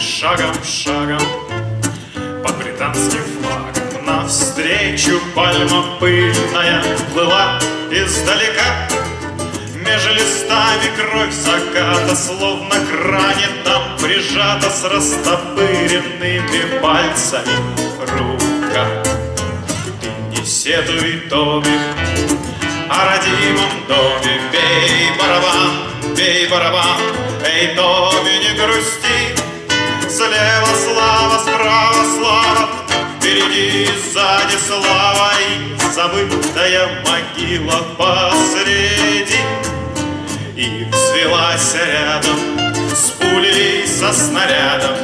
шагом, шагом Под британским флагом Навстречу пальма пыльная Плыла издалека. Между листами кровь заката Словно к там прижата С растопыренными пальцами рука. Ты не сетуй, Тоби, о родимом доме Бей барабан, бей барабан Эй, Тоби, не грусти Слева слава, справа слава. Впереди, сзади слава И забытая могила посреди. И взвелась рядом С пулей, со снарядом.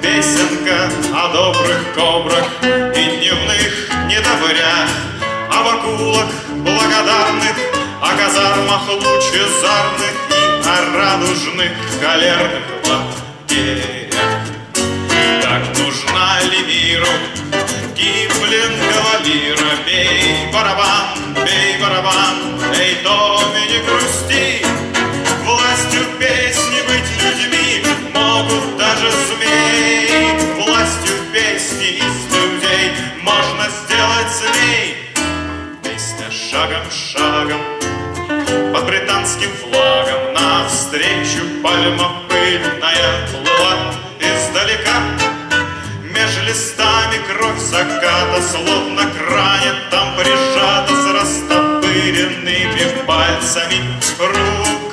Песенка о добрых кобрах И дневных недобрях. Об акулах благодарных О казармах лучезарных И о радужных холерных лагерях Бей барабан, бей барабан Эй, Томи, не грусти. Властью песни быть людьми Могут даже змеи. Властью песни из людей Можно сделать змей. Песня шагом, шагом Под британским флагом Навстречу пальма пыльная Плыла издалека. Меж листами кровь заката Словно к там прижата С растопыренными пальцами. Рук